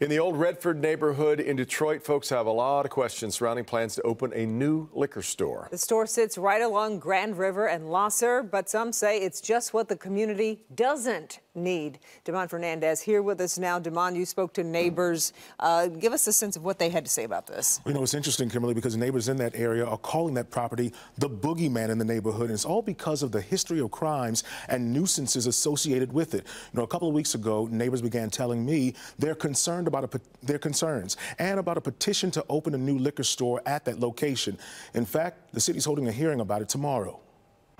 In the old Redford neighborhood in Detroit, folks have a lot of questions surrounding plans to open a new liquor store. The store sits right along Grand River and Lahser, but some say it's just what the community doesn't need. Demond Fernandez here with us now. Demond, you spoke to neighbors. Uh, give us a sense of what they had to say about this. You know, it's interesting, Kimberly, because neighbors in that area are calling that property the boogeyman in the neighborhood. And it's all because of the history of crimes and nuisances associated with it. You know, a couple of weeks ago, neighbors began telling me they're concerned about a, their concerns and about a petition to open a new liquor store at that location. In fact, the city's holding a hearing about it tomorrow.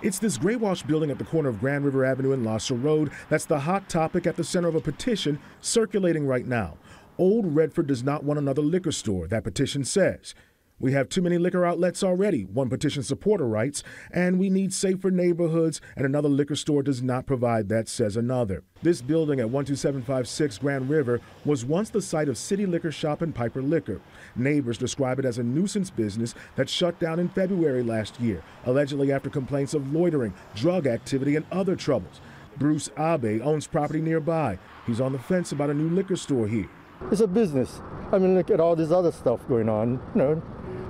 It's this gray wash building at the corner of Grand River Avenue and Lahser Road that's the hot topic at the center of a petition circulating right now. Old Redford does not want another liquor store, that petition says. We have too many liquor outlets already, one petition supporter writes, and we need safer neighborhoods, and another liquor store does not provide that, says another. This building at 12756 Grand River was once the site of City Liquor Shop and Piper Liquor. Neighbors describe it as a nuisance business that shut down in February last year, allegedly after complaints of loitering, drug activity, and other troubles. Bruce Abe owns property nearby. He's on the fence about a new liquor store here. It's a business. I mean, look at all this other stuff going on. You know,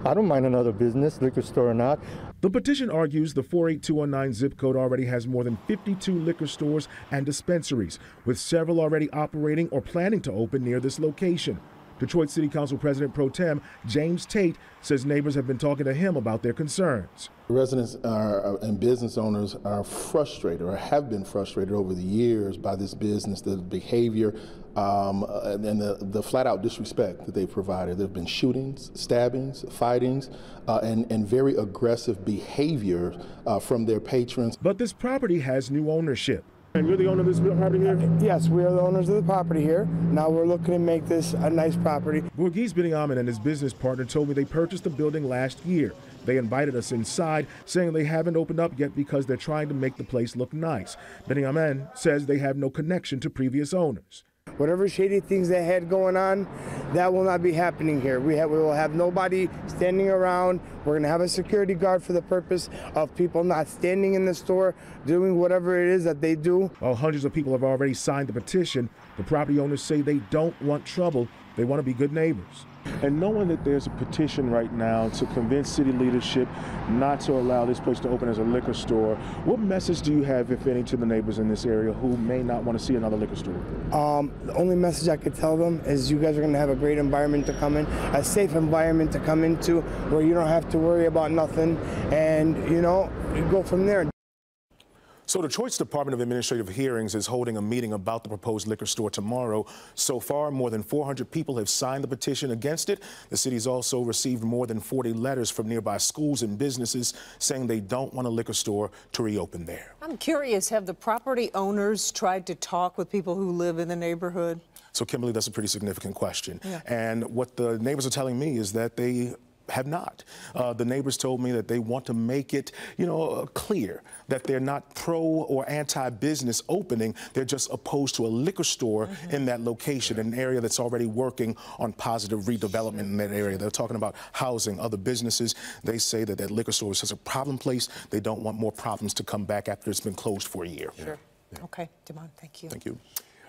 I don't mind another business, liquor store or not. The petition argues the 48219 zip code already has more than 52 liquor stores and dispensaries, with several already operating or planning to open near this location. Detroit City Council President Pro Tem James Tate says neighbors have been talking to him about their concerns. Residents are, and business owners are frustrated or have been frustrated over the years by this business, the behavior, um, and the, the flat out disrespect that they've provided. There have been shootings, stabbings, fightings, uh, and, and very aggressive behavior uh, from their patrons. But this property has new ownership. And you're the owner of this property here? Yes, we are the owners of the property here. Now we're looking to make this a nice property. Bourgues Ahmed and his business partner told me they purchased the building last year. They invited us inside, saying they haven't opened up yet because they're trying to make the place look nice. Ahmed says they have no connection to previous owners. Whatever shady things they had going on, that will not be happening here. We, have, we will have nobody standing around. We're going to have a security guard for the purpose of people not standing in the store doing whatever it is that they do. While hundreds of people have already signed the petition, the property owners say they don't want trouble. They want to be good neighbors. And knowing that there's a petition right now to convince city leadership not to allow this place to open as a liquor store, what message do you have, if any, to the neighbors in this area who may not want to see another liquor store? Um, the only message I could tell them is you guys are going to have a great environment to come in, a safe environment to come into where you don't have to worry about nothing, and, you know, you go from there. So Detroit's Department of Administrative Hearings is holding a meeting about the proposed liquor store tomorrow. So far, more than 400 people have signed the petition against it. The city's also received more than 40 letters from nearby schools and businesses saying they don't want a liquor store to reopen there. I'm curious, have the property owners tried to talk with people who live in the neighborhood? So, Kimberly, that's a pretty significant question. Yeah. And what the neighbors are telling me is that they have not. Uh, the neighbors told me that they want to make it, you know, uh, clear that they're not pro or anti-business opening. They're just opposed to a liquor store mm -hmm. in that location, an area that's already working on positive redevelopment in that area. They're talking about housing, other businesses. They say that that liquor store is such a problem place. They don't want more problems to come back after it's been closed for a year. Sure. Yeah. Okay, Demond, thank you. Thank you.